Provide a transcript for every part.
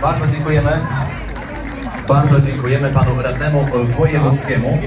Bardzo dziękujemy. Bardzo dziękujemy panu radnemu wojewódzkiemu.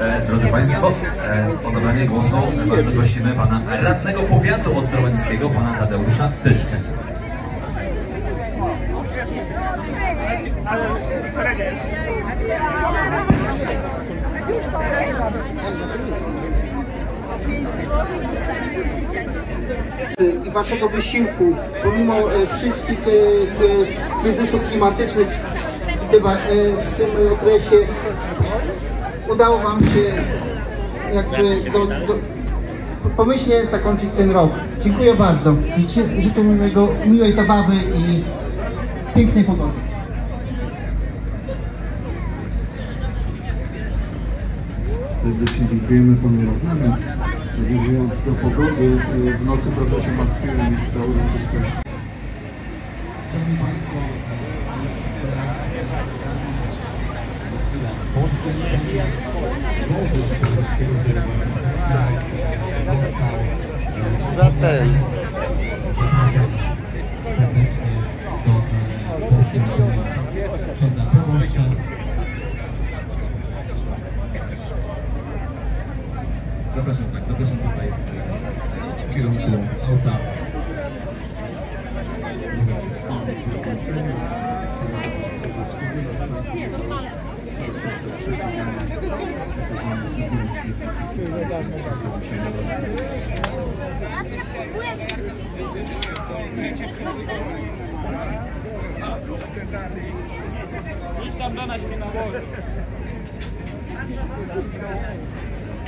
E, drodzy Państwo, e, o zabranie głosu bardzo prosimy pana radnego powiatu ostrołęckiego, pana Tadeusza Tyszkę. Waszego wysiłku, pomimo e, wszystkich e, kryzysów klimatycznych w tym, e, w tym okresie, udało wam się jakby do, do, pomyślnie zakończyć ten rok. Dziękuję bardzo. Życzę, życzę miłego, miłej zabawy i pięknej pogody. Serdecznie dziękujemy panu. Nawiązując do pogody, y, w nocy trochę się martwiłem i ta uroczystość. Szanowni Państwo, już teraz Za ten. serdecznie do Zapraszam tak, zapraszam tutaj e, w kierunku auta. Idź tam do nas, na